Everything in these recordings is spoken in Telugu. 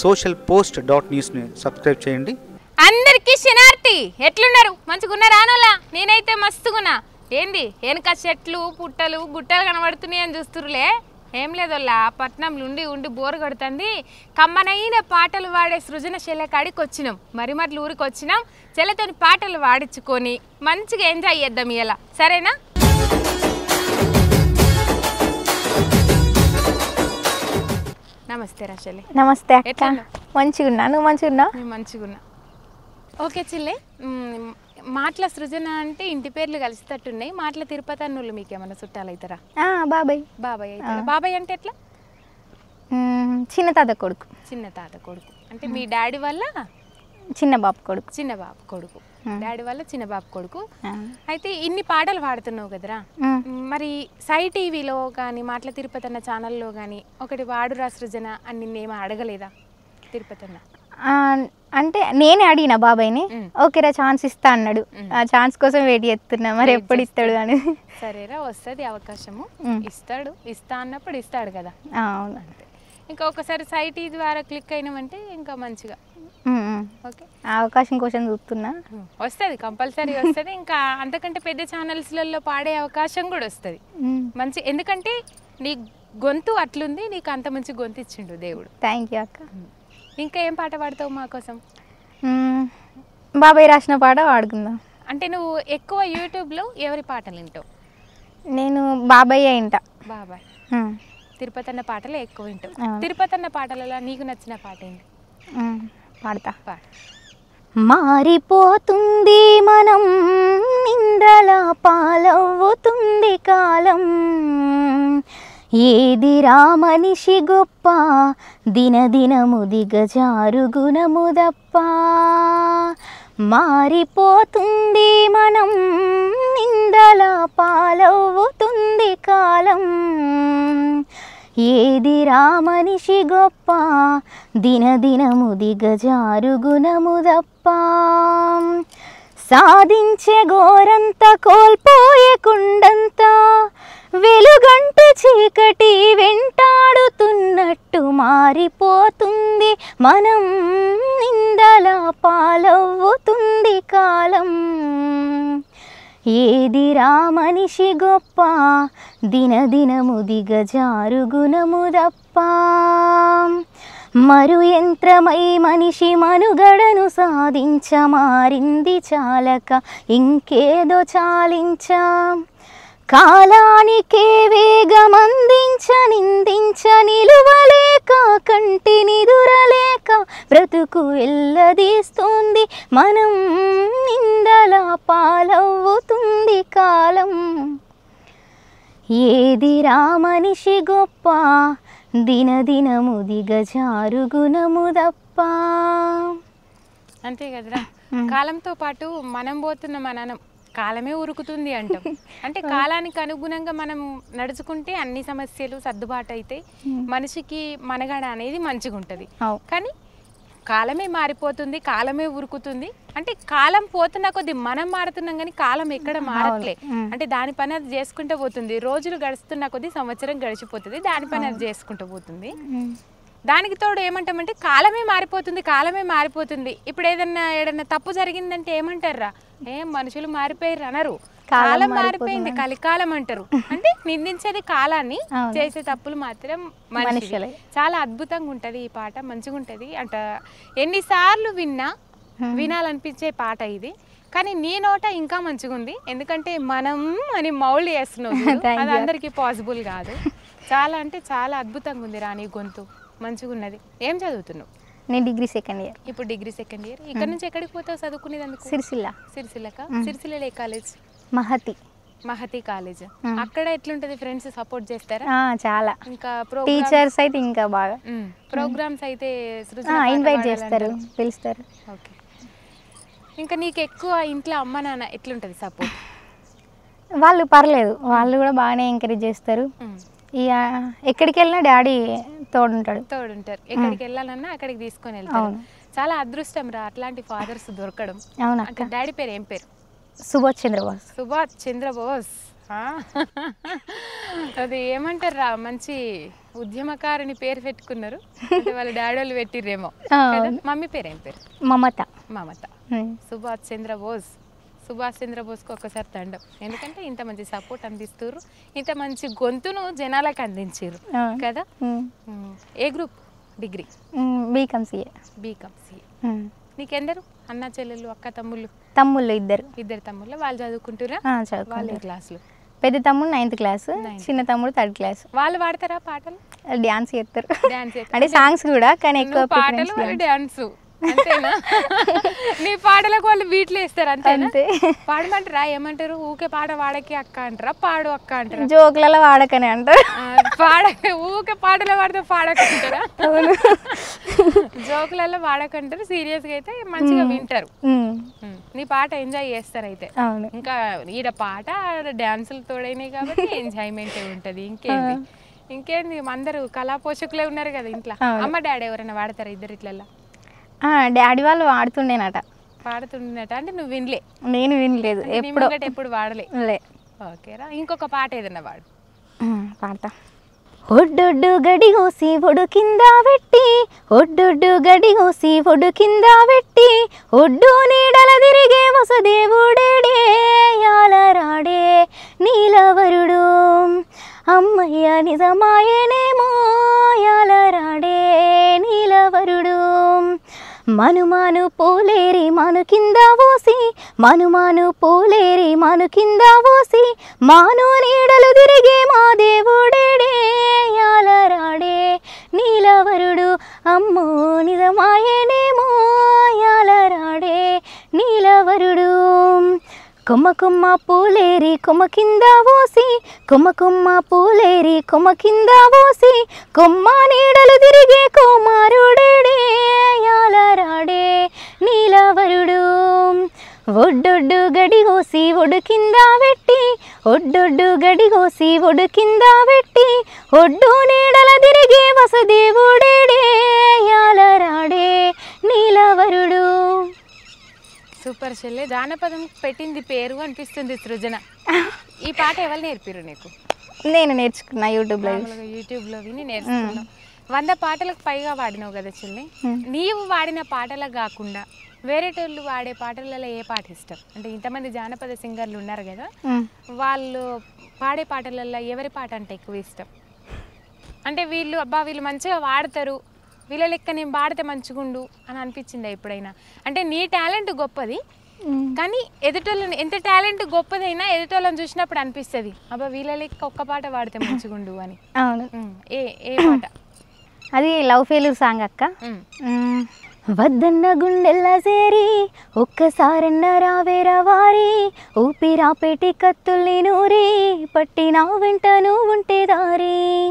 సోషల్ పోస్ట్ డాట్ న్యూస్ని సబ్స్క్రైబ్ చేయండి. అందరికి శనార్తి. ఎట్లున్నారు? మంచిగున్నారా అనోలా నేనైతే మస్తుగున్నా. ఏంది? వెనక చెట్లు పుట్టలు గుట్టలు కనబడుతున్నాయి అని చూస్తురులే ఏం లేదోల్లా పట్నంలో ఉండి ఉండి బోరు కొడుతుంది. కమ్మనైన పాటలు వాడే సృజనశీల కాడికి వచ్చినాం. మరి మట్ల ఊరికి వచ్చినాం. చెల్లతోని పాటలు వాడించుకొని మంచిగా ఎంజాయ్ చేద్దాం ఇలా సరేనా? నమస్తే రాశలి నమస్తే అక్క? మంచిగా ఉన్నా నువ్వు మంచిగా ఉన్నావు నేను మంచిగున్నా. ఓకే చిల్లే. మాటల సృజన అంటే ఇంటి పేర్లు కలిసేటట్టున్నాయి. మాటల తిరుపతి అన్నులు మీకు ఏమైనా చుట్టాలు అవుతారా బాబాయ్ బాబాయ్ అవుతారా బాబాయ్ అంటే ఎట్లా? చిన్న తాత కొడుకు. చిన్న తాత కొడుకు. అంటే మీ డాడీ వల్ల చిన్న బాబు కొడుకు. చిన్న బాబు కొడుకు. డాడీ వల్ల చిన్న బాబు కొడుకు. అయితే ఇన్ని పాటలు పాడుతున్నావు కదరా? మరి సాయి టీవీలో కానీ మాటల తిరుపతి అన్న ఛానల్లో కానీ ఒకటి వాడురా సృజన అని నిన్నేమో అడగలేదా? తిరుపతి అన్న. అంటే నేనే అడిగిన బాబాయ్ని. ఓకేరా ఛాన్స్ ఇస్తా అన్నాడు. ఆ ఛాన్స్ కోసం వెయిట్ చేస్తున్నా మరి ఎప్పుడు ఇస్తాడు అని. సరేరా వస్తుంది అవకాశము. ఇస్తాడు ఇస్తా అన్నప్పుడు ఇస్తాడు కదా. అవును. ఇంకా ఒకసారి సైట్ ద్వారా క్లిక్ అయినామంటే ఇంకా మంచిగా. ఓకే. ఆ అవకాశం కోసం చూస్తున్నా. వస్తుంది కంపల్సరీ వస్తుంది. ఇంకా అంతకంటే పెద్ద ఛానల్స్లలో పాడే అవకాశం కూడా వస్తుంది. మంచి ఎందుకంటే నీ గొంతు అట్లుంది నీకు అంత మంచి గొంతు ఇచ్చిండు దేవుడు. థ్యాంక్ యూ అక్క. ఇంకా ఏం పాట పాడతావు మా కోసం? బాబాయ్ రాసిన పాట వాడుకుందాం అంటే నువ్వు ఎక్కువ యూట్యూబ్లో ఎవరి పాటలు వింటావు? నేను బాబాయ్ ఇంట బాబాయ్. తిరుపతి అన్న పాటలే ఎక్కువ వింటావు. తిరుపతి అన్న పాటలలో నీకు నచ్చిన పాట ఏంటి? పాడతా. పాట మారిపోతుంది మనం నిందల పాలవుతుంది కాలం. ఏదిరా మనిషి గొప్ప? దినదినము దిగజారు గుణముదప్ప మారిపోతుంది మనం నిందల పాలవుతుంది కాలం. ఏదిరా మనిషి గొప్ప? దినదినము దిగజారు గుణముదప్ప సాధించే గోరంత కోల్పోయే కుండంతా వెలుగంటు చీకటి వెంటాడుతున్నట్టు మారిపోతుంది. మనం నిందల పాలవుతుంది కాలం. ఏదిరా మనిషి గొప్ప? దినదినము దిగజారు గుణము దప్ప మరు యంత్రమై మనిషి మనుగడను సాధించ మారింది చాలక ఇంకేదో చాలించ. కాలానికే వేగమందించ నిందించ నిలువలేక కంటి నిదురలేక బ్రతుకు వెళ్ళదీస్తుంది మనం నిందల పాలవుతుంది కాలం. ఏదిరా మనిషి గొప్ప? దినదినము దిగజారు గుణము దప్ప అంతే కదరా. కాలంతో పాటు మనం పోతున్న మనం కాలమే ఉరుకుతుంది అంటాం. అంటే కాలానికి అనుగుణంగా మనం నడుచుకుంటే అన్ని సమస్యలు సర్దుబాటు అయితే మనిషికి మనగడ అనేది మంచిగా ఉంటుంది కానీ కాలమే మారిపోతుంది కాలమే ఉరుకుతుంది. అంటే కాలం పోతున్న కొద్ది మనం మారుతున్నాం కానీ కాలం ఎక్కడ మారట్లే. అంటే దాని పని అది చేసుకుంటూ పోతుంది. రోజులు గడుస్తున్న కొద్ది సంవత్సరం గడిచిపోతుంది. దాని పని అది చేసుకుంటూ పోతుంది. దానికి తోడు ఏమంటామంటే కాలమే మారిపోతుంది కాలమే మారిపోతుంది. ఇప్పుడు ఏదన్నా ఏదన్నా తప్పు జరిగిందంటే ఏమంటారా ఏం మనుషులు మారిపోయారు అనరు. కాలం మారిపోయింది. కలికాలం అంటారు. అంటే నిందించేది కాలాన్ని. చేసే తప్పులు మాత్రం మనిషి మనుషులే. చాలా అద్భుతంగా ఉంటది ఈ పాట మంచిగా ఉంటది. అంట ఎన్నిసార్లు విన్నా వినాలనిపించే పాట ఇది. కానీ నీ నోట ఇంకా మంచిగా ఉంది. ఎందుకంటే మనం అని మౌళ్ళు చేస్తున్నావు. Thank అది. అందరికీ పాసిబుల్ కాదు. చాలా అంటే చాలా అద్భుతంగా ఉంది రాని గొంతు. మంచిగా ఉన్నది ఏం చదువుతున్నావు? నేను డిగ్రీ సెకండ్ ఇయర్. ఇప్పుడు డిగ్రీ సెకండ్ ఇయర్. ఇక్కడ నుంచి ఎక్కడికి పోతావు చదువుకునేది అందుకు? సిరిసిల్ల. సిరిసిల్లక సిరిసిల్ల ఏ కాలేజ్? మహతి. మహతి కాలేజ్. అక్కడ ఎట్లుంటది ఫ్రెండ్స్ సపోర్ట్ చేస్తారా? చాలా. ఇంకా టీచర్స్ అయితే ఇంకా బాగా. ప్రోగ్రామ్స్ అయితే ఇన్వైట్ చేస్తారు. పిలుస్తారు. ఓకే. ఇంకా నీకు ఎక్కువ ఇంట్లో అమ్మ నాన్న ఎట్లుంటది సపోర్ట్? వాళ్ళు పర్లేదు. వాళ్ళు కూడా బాగానే ఎంకరేజ్ చేస్తారు. ఇక ఎక్కడికి వెళ్ళినా డాడీ తోడుంటాడు. తోడుంటారు. ఎక్కడికి వెళ్ళాలన్నా అక్కడికి తీసుకొని వెళ్తారు. చాలా అదృష్టం రా అట్లాంటి ఫాదర్స్ దొరకడం. అవునా డాడీ పేరు ఏం పేరు? సుభాష్ చంద్రబోస్. సుభాష్ చంద్రబోస్. ఆ? అది ఏమంటారు రా మంచి ఉద్యమకారుని పేరు పెట్టుకున్నారు. వాళ్ళ డాడీ వాళ్ళు పెట్టిర్రేమో? మమ్మీ పేరు ఏం పేరు? మమత. మమత. సుభాష్ చంద్రబోస్. సుభాష్ చంద్రబోస్కి ఒక్కసారి దండం. ఎందుకంటే ఇంత మంచి సపోర్ట్ అందిస్తారు ఇంత మంచి గొంతును జనాలకు అందించారు. కదా. ఏ group? Degree. BCom CA. BCom C um. నీకెందరు? అన్న చెల్లెలు అక్క తమ్ముళ్ళు? తమ్ముళ్ళు ఇద్దరు. ఇద్దరు తమ్ముళ్ళు? వాళ్ళు చదువుకుంటురా. వాళ్ళే క్లాసులు? పెద్ద తమ్ముడు నైన్త్ క్లాస్. చిన్న తమ్ముడు థర్డ్ క్లాస్. వాళ్ళు పాడతారా పాటలు? డ్యాన్స్ చేస్తారు. అంటే సాంగ్స్ కూడా కానీ ఎక్కువ పాటలు డాన్స్ అంతేనా? నీ పాటలకు వాళ్ళు బీట్లు వేస్తారు అంతే. పాడమంటారా? ఏమంటారు? ఊకే పాట వాడకి అక్క అంటారా? పాడు అక్క అంటారా? జోకులలో వాడకనే అంటారు. ఆ, పాడక ఊకే పాటలు పాడితే పాడక అంటారా జోకులలో వాడకంటారు సీరియస్గా అయితే మంచిగా వింటారు. నీ పాట ఎంజాయ్ చేస్తారు అయితే. ఇంకా ఈడ పాట డాన్సులు తోడైనాయి కాబట్టి ఎంజాయ్మెంట్ ఉంటది. ఇంకేంది? ఇంకేంది? అందరూ కళా పోషకులే ఉన్నారు కదా ఇంట్లో. అమ్మ డాడీ ఎవరైనా వాడతారా ఇద్దరు ఇట్లల్లా డాడీ వాళ్ళు వాడుతుండేనట. పాడుతున్నట్టు అంటే నువ్వు వినలే. నేను వినలేదు. ఎప్పుడో ఎప్పుడు వాడలే. ఓకేరా ఇంకొక పాట ఏదన్నా వాడు. పాడతా. ఒడ్డొడ్డు గడిగోసి ఒడు కింద పెట్టి ఒడ్డొడ్డు గడిగోసి ఒడు కింద పెట్టి ఒడ్డు నీడల తిరిగే వసుదేవుడేడే యాలరాడే నీలవరుడు. అమ్మయ్య నిజమాయనేమో యాలరాడే నీలవరుడు. మనుమాను పూలేరి మను కింద ఓసి మనుమాను పూలేరి మను కింద ఓసి మాను నీడలు తిరిగే మా దేవుడేడే యాలరాడే నీలవరుడు అమ్మో నిజమాయనేమో యాలరాడే నీలవరుడు కొమ్మ కొమ్మ పూలేరి కొమ్మ కింద పోసి కొమ్మ కొమ్మ పూలేరి కొమ్మ కింద పోసి కొమ్మ నీడలు తిరిగే కుమారుడేడే యాలరాడే నీలవరుడు. ఒడ్డొడ్డు గడిగోసి ఒడు కింద పెట్టి ఒడ్డొడ్డు గడిగోసి ఒడు కింద పెట్టి ఒడ్డు నీడల తిరిగే వసుదేవుడేడే యాలరాడే నీలవరుడు. సూపర్ చెల్లె. జానపదం పెట్టింది పేరు అనిపిస్తుంది సృజన. ఈ పాట ఎవరు నేర్పిరు నీకు? నేను నేర్చుకున్నా యూట్యూబ్లో యూట్యూబ్లో విని నేర్చుకున్నావు. వంద పాటలకు పైగా వాడినావు కదా చెల్లి. నీవు వాడిన పాటలకు కాకుండా వేరేటోళ్ళు వాడే పాటలలో ఏ పాట ఇష్టం? అంటే ఇంతమంది జానపద సింగర్లు ఉన్నారు కదా. వాళ్ళు పాడే పాటలలో ఎవరి పాట అంటే ఎక్కువ ఇష్టం? అంటే వీళ్ళు అబ్బా వీళ్ళు మంచిగా వాడతారు వీళ్ళ లెక్క నేను పాడితే మంచిగుండు అని అనిపించిందా ఎప్పుడైనా? అంటే నీ టాలెంట్ గొప్పది. కానీ ఎదుటోళ్ళని ఎంత టాలెంట్ గొప్పదైనా ఎదుటోళ్ళని చూసినప్పుడు అనిపిస్తుంది అబ్బా వీళ్ళ లెక్క ఒక్క పాట పాడితే మంచిగుండు అని. అవును. ఏ ఏ పాట? అది లవ్ ఫెయిల్యూర్ సాంగ్ అక్క. వద్దన్న గుండెల్లా సేరి ఒక్కసారన్న రావేరా వారి ఊపిరాపేటి కత్తుల్ని నూరి పట్టిన వెంట నువ్వుంటే దారి.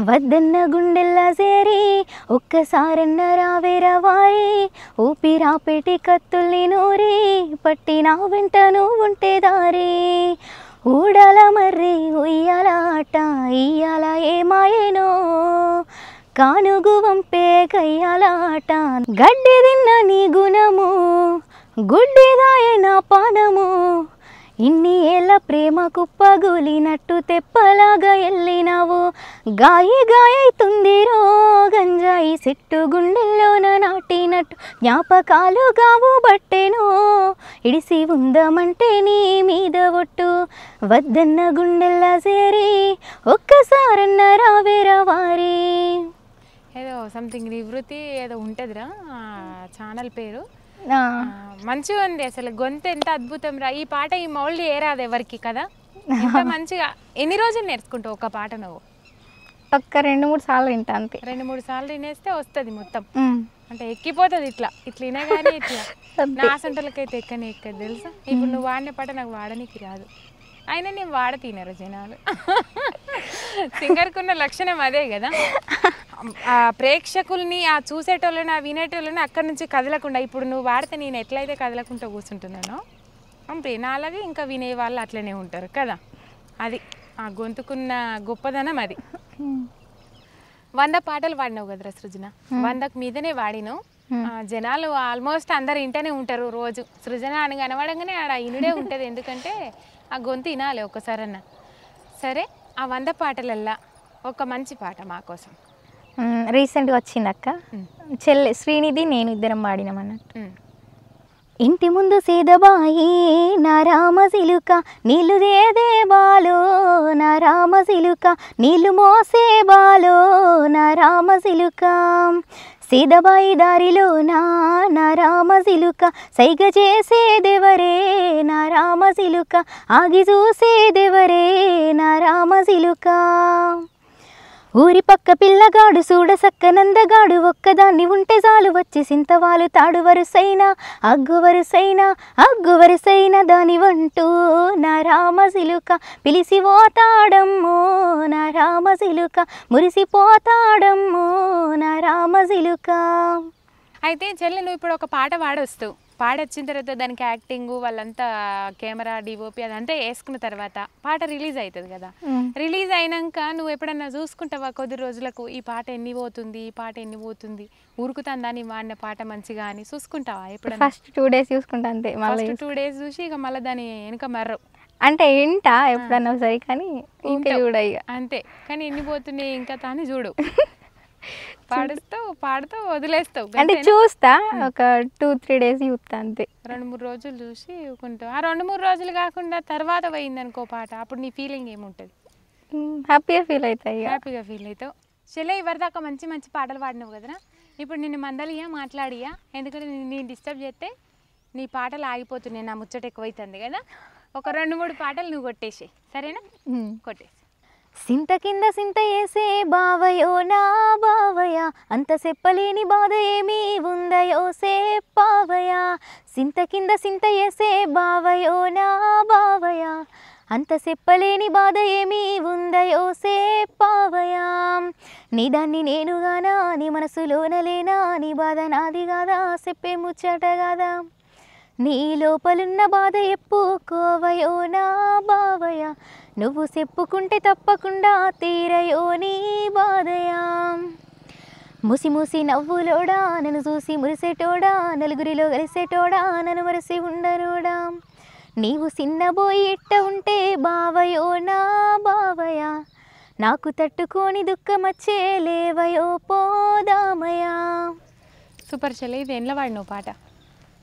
వద్దన్న గుండెల్లా సేరి ఒక్కసారన్న రావేరా వారి ఊపిరాపేటి కత్తుల్ని నూరి పట్టిన వెంట నువ్వుంటే దారి. ఊడల మర్రి ఉయ్యాల ఆట ఇయ్యాల ఏమాయేనో కానుగు వంపే కయ్యాలాట గడ్డి తిన్న నీ గుణము గుడ్డిదాయన పానము. ఇన్ని ఏళ్ళ ప్రేమ కుప్పగులినట్టు తెప్పలాగా ఎల్లినావు. గాయి గాయైతుందిరో గంజాయి సిట్టు గుండెల్లోన నాటినట్టు జ్ఞాపకాలు గావు బట్టెను. ఇడిసి ఉందమంటే నీ మీద ఒట్టు వద్దన్న గుండెల్లా చేరి ఒక్కసారన్న రావేరా వారి. ఏదో సంథింగ్ నివృత్తి ఏదో ఉంటుందిరా ఛానల్ పేరు. మంచిగా ఉంది అసలు గొంతు ఎంత అద్భుతం రా. ఈ పాట ఈ మౌల్డ్ ఏరాదు ఎవరికి కదా? ఎంత మంచిగా ఎన్ని రోజులు నేర్చుకుంటావు ఒక పాట నువ్వు? ఒక్క రెండు మూడు సార్లు వింటా అంతే. రెండు మూడు సార్లు వినేస్తే వస్తుంది మొత్తం. అంటే ఎక్కిపోతుంది ఇట్లా ఇట్లా వినగానే ఇట్లా. నా సొంటలకైతే ఎక్కనే ఎక్కదు తెలుసా? ఇప్పుడు నువ్వు వాడిన పాట నాకు వాడనీకి రాదు. అయినా నేను వాడ తినరు జనాలు. సింగర్కున్న లక్షణం అదే కదా. ప్రేక్షకుల్ని ఆ చూసేటోళ్ళని ఆ వినేటోళ్ళని అక్కడి నుంచి కదలకుండా ఇప్పుడు నువ్వు వాడితే నేను ఎట్లయితే కదలకుండా కూర్చుంటున్నానో అంతే. నాలాగే ఇంకా వినే వాళ్ళు అట్లనే ఉంటారు కదా. అది ఆ గొంతుకున్న గొప్పదనం అది. వంద పాటలు పాడినావు కదరా సృజన? వందకు మీదనే ఆ, జనాలు ఆల్మోస్ట్ అందరు ఇంటనే ఉంటారు రోజు. సృజన అని కనబడంగానే ఆడ ఇనుడే ఉంటుంది. ఎందుకంటే ఆ గొంతు వినాలి ఒక్కసారన్నా. సరే ఆ వంద పాటలల్లా ఒక మంచి పాట మా కోసం. రీసెంట్గా వచ్చింది అక్క చెల్లె శ్రీనిధి నేను ఇద్దరం పాడినాం అన్నట్టు. ఇంటి ముందు సీదబాయి నా రామ సిలుక నీళ్ళు దేదే బాలో నా రామ సిలుక నీళ్ళు మోసే బాలో నా రామ సిలుక. సీదబాయి దారిలో నా నా రామ సిలుక సైగ చేసేదెవరే నా రామ సిలుక ఆగి చూసేదెవరే నా రామ సిలుక. ఊరి పక్క పిల్లగాడు సూడ సక్క నందగాడు ఒక్కదాన్ని ఉంటే చాలు వచ్చి సింతవాలు తాడు వరుసైనా అగ్గు వరుసైనా అగ్గు వరుసైన దాని వంటూ నా రామజిలుక పిలిసి పోతాడమ్మో నా రామజిలుక మురిసిపోతాడమ్మో నా రామజిలుక అయితే చెల్లి నువ్వు ఇప్పుడు ఒక పాట పాడొస్తూ. పాడొస్తావు పాడొచ్చిన తర్వాత దానికి యాక్టింగ్ వాళ్ళంతా కెమెరా డిఓపి అదంతా వేసుకున్న తర్వాత పాట రిలీజ్ అవుతుంది కదా. రిలీజ్ అయినాక నువ్వు ఎప్పుడన్నా చూసుకుంటావా కొద్ది రోజులకు ఈ పాట ఎన్ని పోతుంది ఈ పాట ఎన్ని పోతుంది ఉరుకుతుందా నీ వాడిన పాట మంచిగా అని చూసుకుంటావా ఎప్పుడన్నా? ఫస్ట్ టూ డేస్ చూసుకుంటా అంతే మళ్ళీ టూ డేస్ చూసి ఇక మళ్ళీ దాని వెనుక మర్రవు. అంటే వింటా ఎప్పుడన్నా సరే కానీ ఇంకా. చూడ అంతే కానీ ఎన్ని పోతున్నాయి ఇంకా తాని చూడు. పాడుస్తావు పాడుతావు వదిలేస్తావు అంటే? చూస్తా ఒక టూ త్రీ డేస్ చూస్తా అంతే. రెండు మూడు రోజులు చూసి ఊకుంటావు. ఆ రెండు మూడు రోజులు కాకుండా తర్వాత పోయింది అనుకో పాట అప్పుడు నీ ఫీలింగ్ ఏముంటుంది? హ్యాపీగా ఫీల్ అవుతాయి హ్యాపీగా ఫీల్ అవుతావు. చెల్లె ఇవరిదాకా మంచి మంచి పాటలు పాడినావు కదరా? ఇప్పుడు నిన్ను మందలియా మాట్లాడియా ఎందుకంటే నేను నీ డిస్టర్బ్ చేస్తే నీ పాటలు ఆగిపోతున్నాయి నా ముచ్చట ఎక్కువైతుంది కదా? ఒక రెండు మూడు పాటలు నువ్వు కొట్టేసి సరేనా. కొట్టేసి సింత కింద సింత వేసే బావయో నా బావయ. అంత చెప్పలేని బాధ ఏమీ ఉందయో సేపావయ సింత కింద సింత వేసే బావయో నా బావయ. అంత చెప్పలేని బాధ ఏమీ ఉందయో సేపావయ నీ దాన్ని నేనుగానా నీ మనసులోన లేనా. నీ బాధ నాది కాదా చెప్పే ముచ్చట కాదా. నీ లోపలున్న బాధ ఎప్పుకోవయో నా బావయ. నువ్వు చెప్పుకుంటే తప్పకుండా తీరయో నీ బాధయా. ముసి ముసి నవ్వులోడా నన్ను చూసి మురిసేటోడా నలుగురిలో కలిసేటోడా నన్ను మరిసి ఉండనోడా. నీవు చిన్నబోయి ఇట్ట ఉంటే బావయో నా బావయ. నాకు తట్టుకోని దుఃఖమచ్చే లేవయో పోదామయా సూపర్ చెల్లె ఇది ఎన్లో పాడినావు పాట?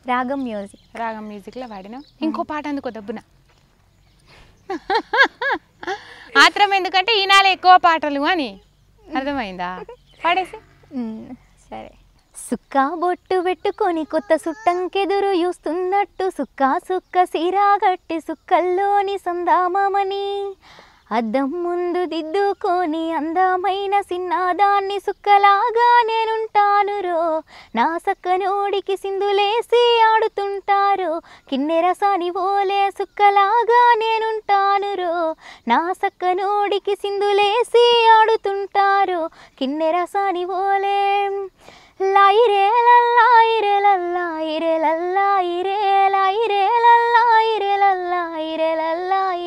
రాగం మ్యూజిక్. రాగం మ్యూజిక్లో పాడినావు ఇంకో పాట అందుకో దబ్బున. ఆత్రం ఎందుకంటే ఈనాలు ఎక్కువ పాటలు అని. అర్థమైందా? పాడేసి. సరే. సుక్కా బొట్టు పెట్టుకొని కొత్త సుట్టంకెదురు చూస్తున్నట్టు సుక్క సుక్క సీరాగట్టి సుక్కల్లోని సందామని అద్దం ముందు దిద్దుకొని అందమైన సిన్నదాన్ని సుక్కలాగా నేనుంటాను రో నా సక్కనోడికి సింధులేసి ఆడుతుంటారు. కిన్నెరసాని ఓలే సుక్కలాగా నేనుంటాను రో నా సక్కనోడికి సింధులేసి ఆడుతుంటారు. కిన్నెరసాని ఓలే. లాయిరే లల్లాయిరే లల్లాయిరే లల్లాయిరే లాయిరే లల్లాయిరే లల్లాయిరే లల్లాయిరే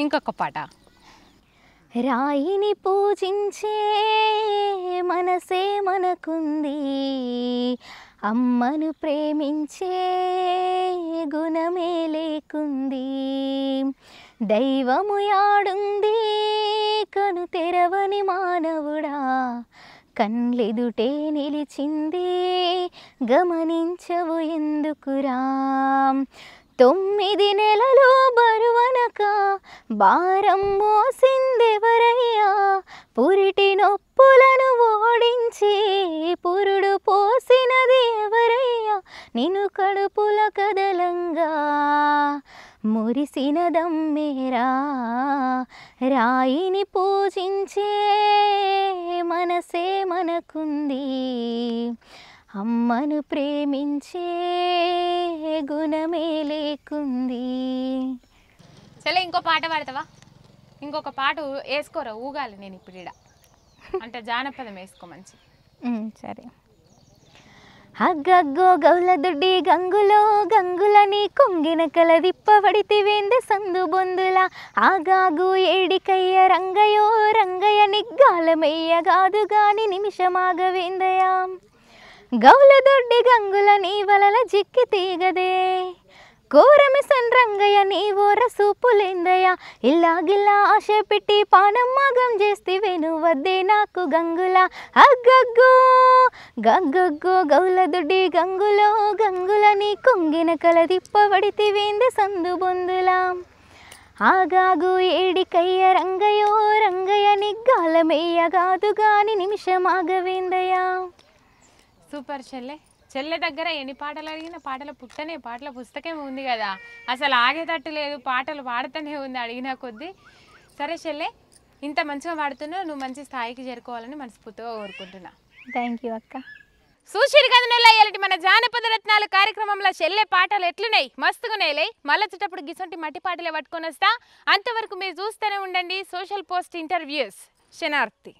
ఇంకొక పాట. రాయిని పూజించే మనసే మనకుంది. అమ్మను ప్రేమించే గుణమే లేకుంది. దైవము యాడుంది కను తెరవని మానవుడా. కన్లెదుటే నిలిచింది గమనించవు ఎందుకురా. తొమ్మిది నెలలు భారం మోసిందెవరయ్యా పురిటి నొప్పులను ఓడించి పురుడు పోసినది ఎవరయ్యా? నిన్ను కడుపుల కదలంగా మురిసిన దమ్మేరా? రాయిని పూజించే మనసే మనకుంది. అమ్మను ప్రేమించే గుణమే లేకుంది. సరే ఇంకో పాట పాడతావా? ఇంకొక పాట వేసుకోరా ఊగాలి నేను ఇప్పుడు ఈడ. అంటే జానపదం వేసుకో మంచి సరే. అగ్గగ్గో గౌల దుడ్డి గంగులో గంగులని కొంగిన కలదిప్పబడితివేంది సందు బొందుల. ఆగాగు ఏడికయ్య రంగయో రంగయ్య నిగ్గాలమయ్య కాదు గాని నిమిషమాగవేందయా గౌల దొడ్డి గంగుల నీ వలల జిక్కి తీగదే. కోరమిసన్ రంగయ్య నీ ఓర సూపులేందయ్య ఇల్లాగిల్లా ఆశ పెట్టి పానం మాగం చేస్తే వద్దే నాకు గంగుల. అగ్గగ్గో గగ్గగ్గో గౌల గంగులో గంగుల నీ కొంగిన కలదిప్పబడితివేంది సందు బొందులా. ఆగాగు ఏడికయ్య రంగయో రంగయ్య నిగ్గాలమెయ్య కాదు గాని నిమిషమాగవేందయ్యా సూపర్ చెల్లె. చెల్లె దగ్గర ఎన్ని పాటలు అడిగిన పాటల పుట్టనే పాటల పుస్తకం ఉంది కదా. అసలు ఆగేటట్టు లేదు పాటలు పాడుతూనే ఉంది అడిగిన కొద్దీ. సరే చెల్లె ఇంత మంచిగా పాడుతున్నావు నువ్వు మంచి స్థాయికి చేరుకోవాలని మనస్ఫూర్తిగా కోరుకుంటున్నా. థ్యాంక్ యూ అక్క. సుశీల్ కథనల్లా ఇలాంటి మన జానపద రత్నాలు కార్యక్రమంలో చెల్లె పాటలు ఎట్లున్నాయి? మస్తుగున్నాయిలే మళ్ళీ వచ్చేటప్పుడు గిసొంటి మట్టి పాటలే పట్టుకొని వస్తా. అంతవరకు మీరు చూస్తూనే ఉండండి సోషల్ పోస్ట్ ఇంటర్వ్యూస్. శనార్థి